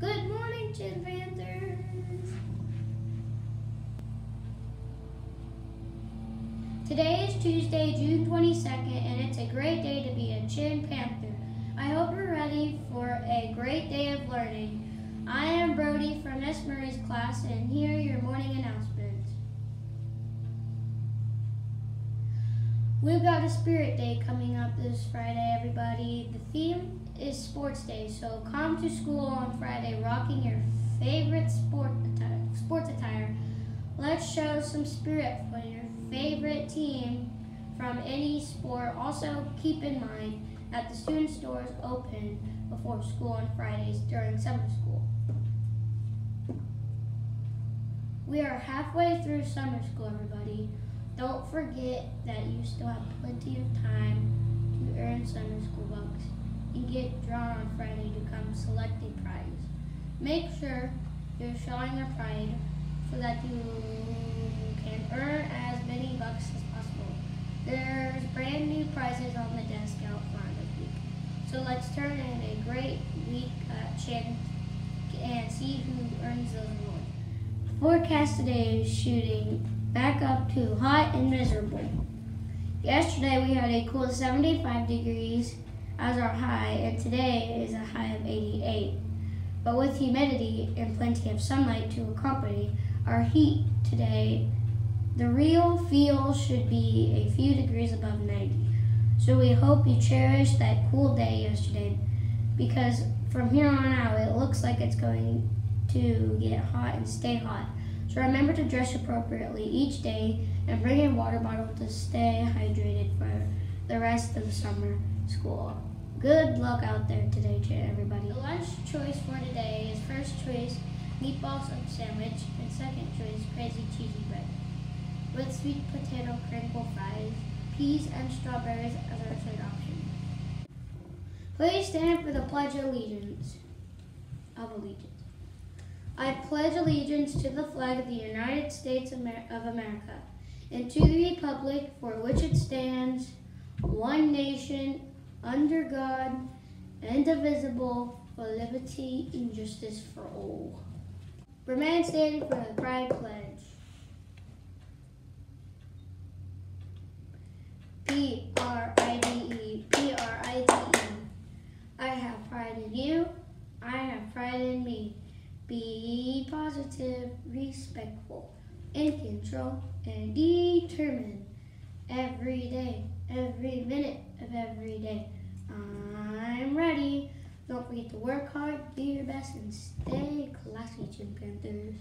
Good morning, Chinn. Today is Tuesday, June 22nd, and it's a great day to be a Chinn Panther. I hope you're ready for a great day of learning. I am Brody from Miss Murray's class, and here are your morning announcements. We've got a Spirit Day coming up this Friday, everybody. The theme is Sports Day, so come to school on Friday rocking your favorite sport attire, sports attire. Let's show some spirit for your favorite team from any sport. Also, keep in mind that the student stores open before school on Fridays during summer school. We are halfway through summer school, everybody. Don't forget that you still have plenty of time to earn summer school bucks and get drawn on Friday to come select a prize. Make sure you're showing your pride so that you can earn as many bucks as possible. There's brand new prizes on the desk out front this week. So let's turn in a great week uh, Chinn and see who earns those awards. Forecast today is shooting back up to hot and miserable. Yesterday we had a cool 75 degrees as our high, and today is a high of 88. But with humidity and plenty of sunlight to accompany our heat today, the real feel should be a few degrees above 90. So we hope you cherish that cool day yesterday because from here on out it looks like it's going to get hot and stay hot. So remember to dress appropriately each day and bring a water bottle to stay hydrated for the rest of the summer school. Good luck out there today to everybody. The lunch choice for today is first choice meatball sub sandwich and second choice crazy cheesy bread with sweet potato crinkle fries, peas and strawberries as our third option. Please stand for the Pledge of Allegiance. Of Allegiance. I pledge allegiance to the flag of the United States of America and to the republic for which it stands, one nation, under God, indivisible, for liberty and justice for all. Remain standing for the pride pledge. P R I D E, P R I D E. I have pride in you, I have pride in me. Be positive, respectful, in control, and determined every day, every minute of every day. I'm ready. Don't forget to work hard, do your best, and stay classy, Chinn Panthers.